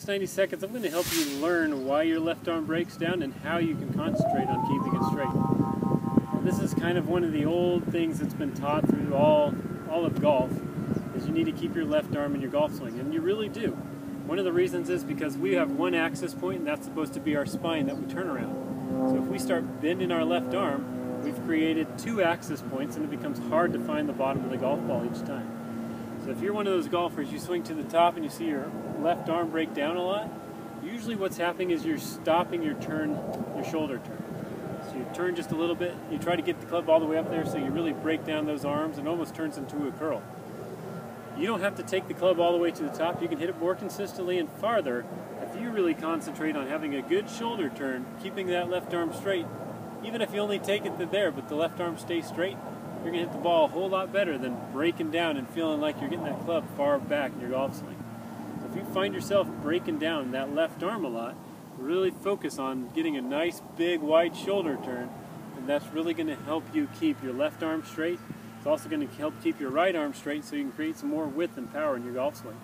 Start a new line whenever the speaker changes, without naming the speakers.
next 90 seconds, I'm going to help you learn why your left arm breaks down and how you can concentrate on keeping it straight. This is kind of one of the old things that's been taught through all, all of golf, is you need to keep your left arm in your golf swing, and you really do. One of the reasons is because we have one axis point, and that's supposed to be our spine that we turn around. So if we start bending our left arm, we've created two axis points, and it becomes hard to find the bottom of the golf ball each time. If you're one of those golfers, you swing to the top and you see your left arm break down a lot, usually what's happening is you're stopping your turn, your shoulder turn. So you turn just a little bit, you try to get the club all the way up there so you really break down those arms and almost turns into a curl. You don't have to take the club all the way to the top, you can hit it more consistently and farther if you really concentrate on having a good shoulder turn, keeping that left arm straight, even if you only take it there but the left arm stays straight, you're going to hit the ball a whole lot better than breaking down and feeling like you're getting that club far back in your golf swing. So if you find yourself breaking down that left arm a lot, really focus on getting a nice big wide shoulder turn and that's really going to help you keep your left arm straight. It's also going to help keep your right arm straight so you can create some more width and power in your golf swing.